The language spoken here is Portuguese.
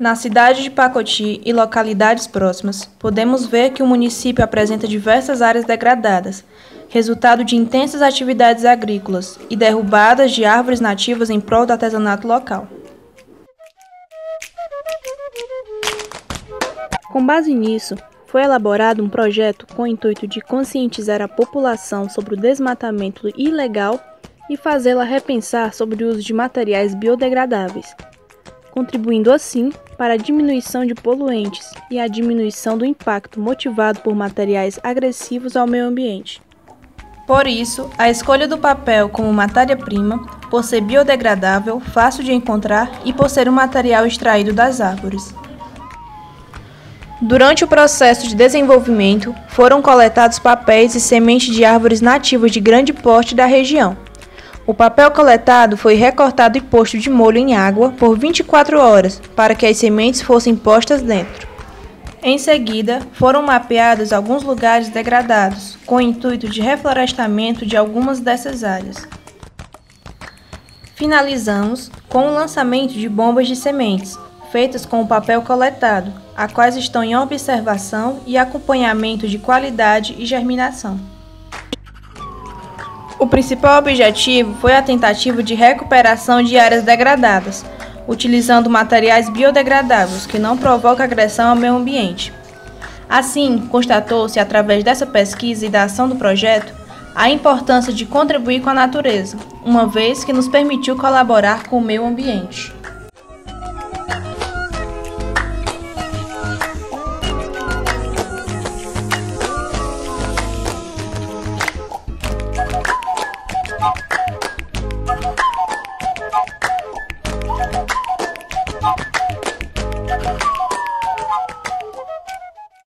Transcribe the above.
Na cidade de Pacoti e localidades próximas, podemos ver que o município apresenta diversas áreas degradadas, resultado de intensas atividades agrícolas e derrubadas de árvores nativas em prol do artesanato local. Com base nisso, foi elaborado um projeto com o intuito de conscientizar a população sobre o desmatamento ilegal e fazê-la repensar sobre o uso de materiais biodegradáveis, contribuindo assim para a diminuição de poluentes e a diminuição do impacto motivado por materiais agressivos ao meio ambiente. Por isso, a escolha do papel como matéria-prima, por ser biodegradável, fácil de encontrar e por ser um material extraído das árvores. Durante o processo de desenvolvimento, foram coletados papéis e sementes de árvores nativas de grande porte da região. O papel coletado foi recortado e posto de molho em água por 24 horas para que as sementes fossem postas dentro. Em seguida, foram mapeados alguns lugares degradados, com o intuito de reflorestamento de algumas dessas áreas. Finalizamos com o lançamento de bombas de sementes, feitas com o papel coletado, a quais estão em observação e acompanhamento de qualidade e germinação. O principal objetivo foi a tentativa de recuperação de áreas degradadas, utilizando materiais biodegradáveis que não provocam agressão ao meio ambiente. Assim, constatou-se através dessa pesquisa e da ação do projeto a importância de contribuir com a natureza, uma vez que nos permitiu colaborar com o meio ambiente.